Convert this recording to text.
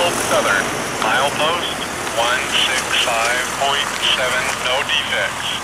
Norfolk Southern, milepost 165.7, no defects.